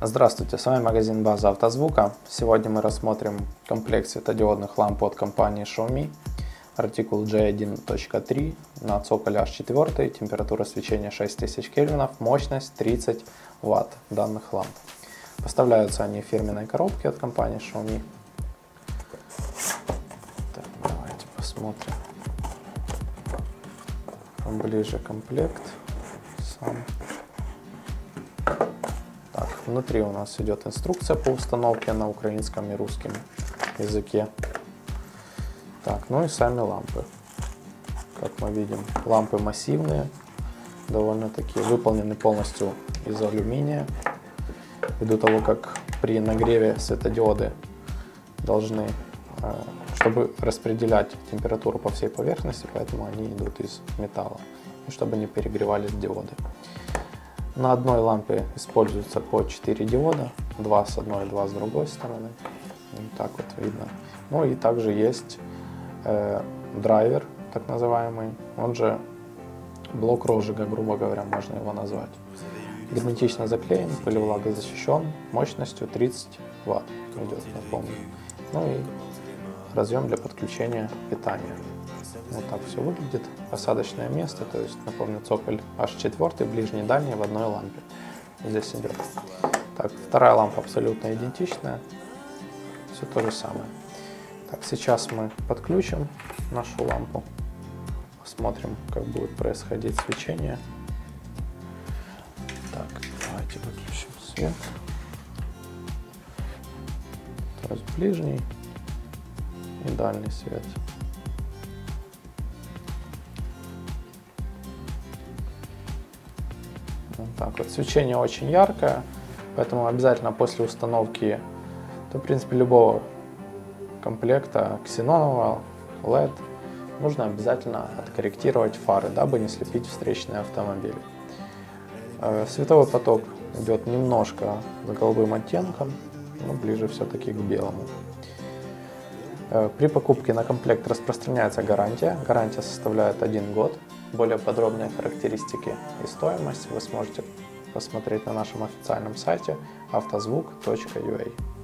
Здравствуйте, с вами магазин База Автозвука. Сегодня мы рассмотрим комплект светодиодных ламп от компании Xiaomi. Артикул J1.3 на цоколе H4, температура свечения 6000 кельвинов, мощность 30 Вт данных ламп. Поставляются они в фирменной коробке от компании Xiaomi. Так, давайте посмотрим ближе комплект сам. Внутри у нас идет инструкция по установке на украинском и русском языке. Так, ну и сами лампы. Как мы видим, лампы массивные, довольно-таки выполнены полностью из алюминия. Ввиду того, как при нагреве светодиоды должны, э, чтобы распределять температуру по всей поверхности, поэтому они идут из металла, и чтобы не перегревались диоды. На одной лампе используется по 4 диода, два с одной, два с другой стороны. Вот так вот видно. Ну и также есть э, драйвер, так называемый, он же блок розжига, грубо говоря, можно его назвать. Герметично заклеен, пылевлагозащищен, мощностью 30 Вт идет, напомню. Ну и разъем для подключения питания. Вот так все выглядит. Посадочное место, то есть, напомню, цоколь H4, ближний и дальний в одной лампе. Здесь идет. Так, вторая лампа абсолютно идентичная. Все то же самое. Так, сейчас мы подключим нашу лампу. Посмотрим, как будет происходить свечение. Так, давайте выключим свет. То есть ближний и дальний свет. Так вот. Свечение очень яркое, поэтому обязательно после установки, то в принципе любого комплекта ксенонового LED нужно обязательно откорректировать фары, дабы не слепить встречные автомобили. Э, световой поток идет немножко с голубым оттенком, но ближе все-таки к белому. Э, при покупке на комплект распространяется гарантия. Гарантия составляет один год. Более подробные характеристики и стоимость вы сможете посмотреть на нашем официальном сайте автозвук.ua.